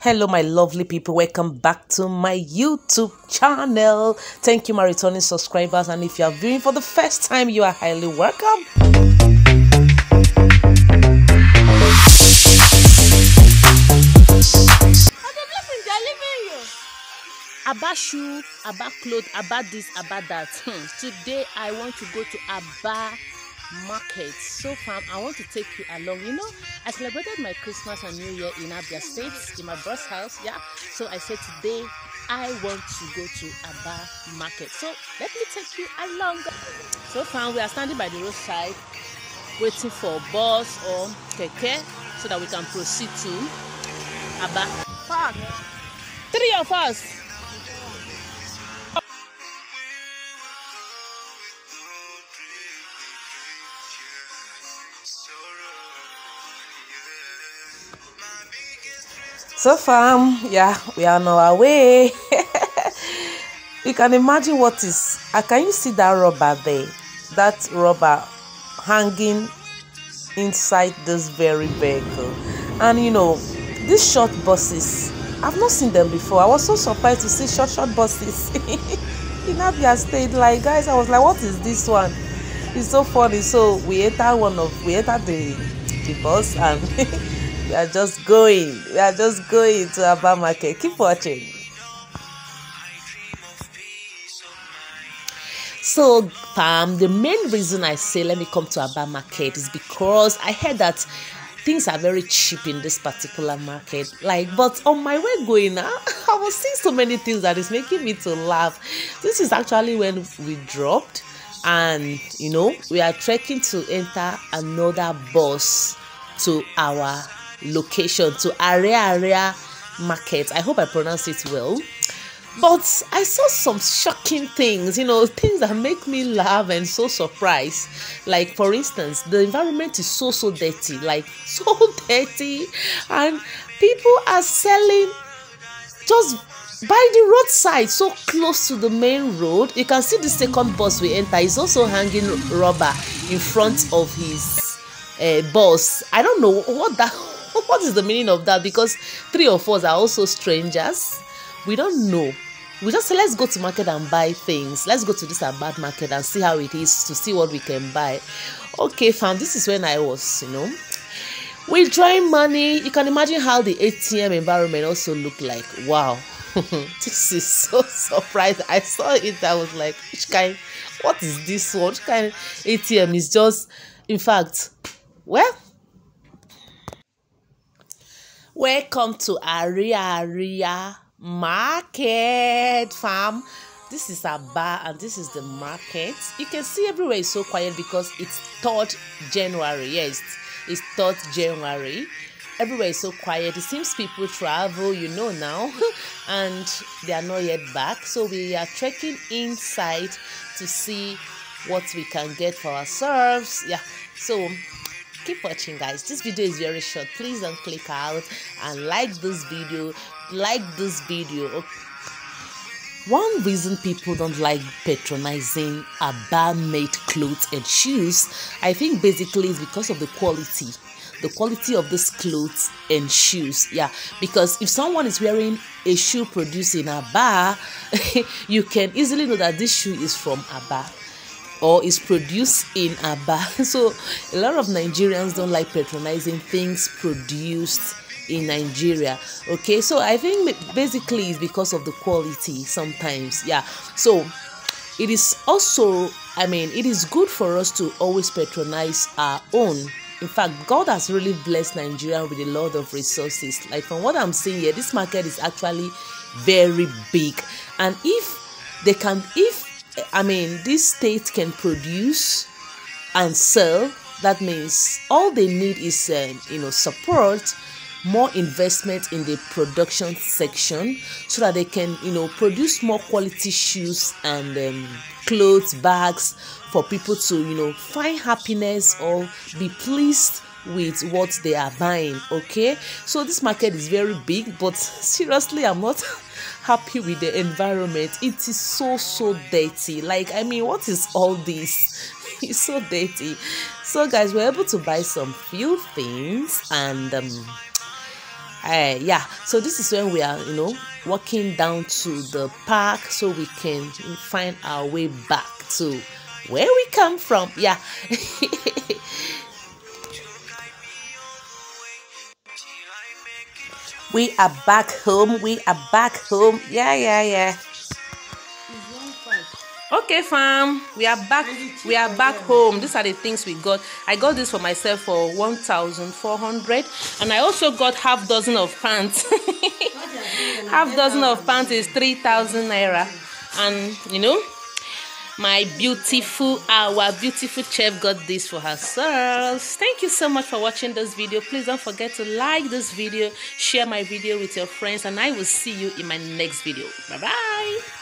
Hello, my lovely people. Welcome back to my YouTube channel. Thank you, my returning subscribers. And if you are viewing for the first time, you are highly welcome. about shoe about cloth about this about that hmm. today i want to go to aba market. So far i want to take you along. You know i celebrated my christmas and new year in abia state in my brother's house yeah? So i said today i want to go to aba market. So let me take you along. So far we are standing by the roadside waiting for bus or keke so that we can proceed to aba. Park three of us So far, yeah, we are on our way. you can imagine what is. Uh, can you see that rubber there? That rubber hanging inside this very vehicle. And you know, these short buses, I've not seen them before. I was so surprised to see short, short buses in Abia State. Like, guys, I was like, what is this one? It's so funny. So we entered one of, we entered the, the bus and we are just going. We are just going to Aba Market. Keep watching. So, um, the main reason I say let me come to Aba Market is because I heard that things are very cheap in this particular market. Like, but on my way going, I, I was seeing so many things that is making me to laugh. This is actually when we dropped, and you know, we are trekking to enter another bus to our location to Ariaria market. I hope I pronounce it well. But I saw some shocking things, you know, things that make me laugh and so surprised. Like, for instance, the environment is so, so dirty, like, so dirty, and people are selling just by the roadside, so close to the main road. You can see the second bus we enter is also hanging rubber in front of his uh, bus. I don't know what that what is the meaning of that? Because three of us are also strangers. We don't know. We just say let's go to market and buy things. Let's go to this bad market and see how it is to see what we can buy. Okay fam this is when i was you know. Withdrawing money. You can imagine how the atm environment also look like. Wow. This is so surprising i saw it. I was like which kind what is this which kind atm is just in fact well welcome to Ariaria market farm. This is a bar and this is the market. You can see everywhere is so quiet because it's third january. Yes it's third january. Everywhere is so quiet. It seems people travel you know now and they are not yet back. So we are trekking inside to see what we can get for ourselves. Yeah so keep watching guys. This video is very short. Please don't click out and like this video. Like this video. One reason people don't like patronizing aba made clothes and shoes i think basically is because of the quality. The quality of these clothes and shoes yeah. Because if someone is wearing a shoe produced in aba you can easily know that this shoe is from aba or is produced in Aba. So a lot of Nigerians don't like patronizing things produced in Nigeria. Okay, so I think basically it's because of the quality sometimes. Yeah, so it is also, I mean, it is good for us to always patronize our own. In fact, God has really blessed Nigeria with a lot of resources. Like from what I'm seeing here, this market is actually very big, and if they can, if I mean, this state can produce and sell. That means all they need is, uh, you know, support, more investment in the production section, so that they can, you know, produce more quality shoes and um, clothes, bags for people to, you know, find happiness or be pleased with what they are buying okay so this market is very big but seriously i'm not happy with the environment. It is so so dirty. Like i mean what is all this? It's so dirty. So guys we're able to buy some few things and um uh, yeah. So this is when we are you know walking down to the park so we can find our way back to where we come from. Yeah we are back home. We are back home. Yeah yeah yeah. Okay fam. We are back. We are back home. These are the things we got. I got this for myself for 1400 and i also got half dozen of pants. Half dozen of pants is 3000 naira. And you know my beautiful our beautiful chef got this for herself. Thank you so much for watching this video. Please don't forget to like this video share my video with your friends and i will see you in my next video. Bye bye